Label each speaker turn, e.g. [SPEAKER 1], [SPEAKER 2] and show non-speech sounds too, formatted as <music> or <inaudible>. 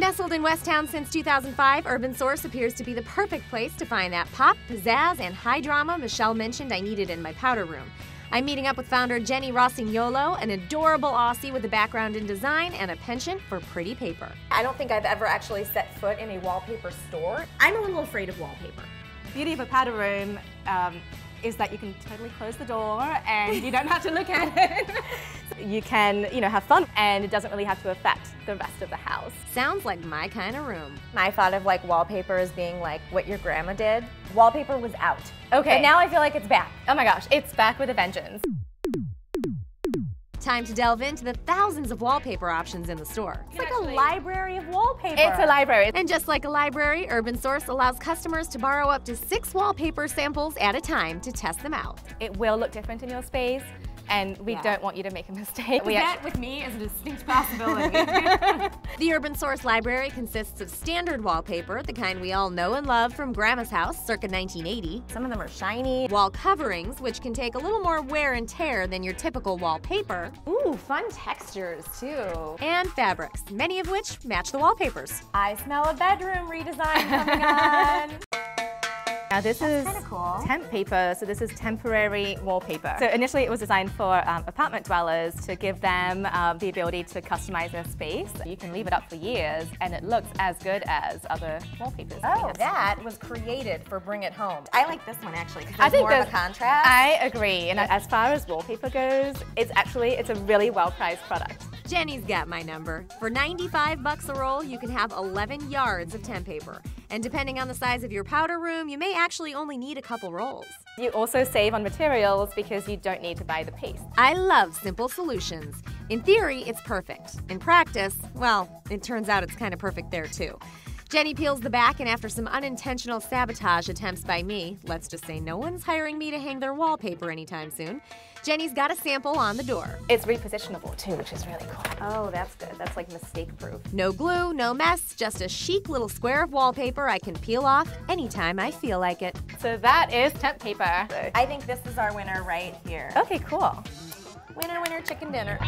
[SPEAKER 1] Nestled in West Town since 2005, Urban Source appears to be the perfect place to find that pop, pizzazz, and high drama Michelle mentioned I needed in my powder room. I'm meeting up with founder Jenny Rossignolo, an adorable Aussie with a background in design and a penchant for pretty paper.
[SPEAKER 2] I don't think I've ever actually set foot in a wallpaper store. I'm a little afraid of wallpaper.
[SPEAKER 3] beauty of a powder room um, is that you can totally close the door and you don't have to look at it. <laughs> you can, you know, have fun and it doesn't really have to affect the rest of the house.
[SPEAKER 1] Sounds like my kind of room.
[SPEAKER 2] I thought of like wallpaper as being like what your grandma did. Wallpaper was out.
[SPEAKER 3] Okay.
[SPEAKER 2] But now I feel like it's back.
[SPEAKER 3] Oh my gosh, it's back with a vengeance.
[SPEAKER 1] Time to delve into the thousands of wallpaper options in the store.
[SPEAKER 2] It's like a library of wallpaper.
[SPEAKER 3] It's a library.
[SPEAKER 1] And just like a library, Urban Source allows customers to borrow up to six wallpaper samples at a time to test them out.
[SPEAKER 3] It will look different in your space and we
[SPEAKER 2] Yeah.
[SPEAKER 3] don't want you to make a <laughs> mistake. We
[SPEAKER 4] That with me is a distinct possibility. <laughs>
[SPEAKER 1] The Urban Source library consists of standard wallpaper, the kind we all know and love from Grandma's house circa 1980,
[SPEAKER 2] Some of them are shiny.
[SPEAKER 1] wall coverings, which can take a little more wear and tear than your typical wallpaper,
[SPEAKER 2] Ooh, fun textures too.
[SPEAKER 1] and fabrics, many of which match the wallpapers.
[SPEAKER 2] I smell a bedroom redesign coming on. <laughs>
[SPEAKER 3] Now this is
[SPEAKER 2] kinda cool.
[SPEAKER 3] temp paper, so this is temporary wallpaper. So initially it was designed for um, apartment dwellers to give them um, the ability to customize their space. You can leave it up for years and it looks as good as other wallpapers.
[SPEAKER 2] Oh, that was created for Bring It Home. I like this one actually because
[SPEAKER 3] I think
[SPEAKER 2] more of a contrast.
[SPEAKER 3] I agree, and as far as wallpaper goes, it's actually it's a really well-priced product.
[SPEAKER 1] Jenny's got my number. For 95 bucks a roll, you can have 11 yards of temp paper. And depending on the size of your powder room, you may actually only need a couple rolls.
[SPEAKER 3] You also save on materials because you don't need to buy the paste.
[SPEAKER 1] I love simple solutions. In theory, it's perfect. In practice, well, it turns out it's kind of perfect there too. Jenny peels the back, and after some unintentional sabotage attempts by me, let's just say no one's hiring me to hang their wallpaper anytime soon, Jenny's got a sample on the door.
[SPEAKER 3] It's repositionable too, which is really cool.
[SPEAKER 2] oh, that's good. That's like mistake proof.
[SPEAKER 1] No glue, no mess, just a chic little square of wallpaper I can peel off anytime I feel like it.
[SPEAKER 3] So that is temp paper.
[SPEAKER 2] I think this is our winner right here.
[SPEAKER 3] Okay, cool.
[SPEAKER 2] Winner, winner, chicken dinner.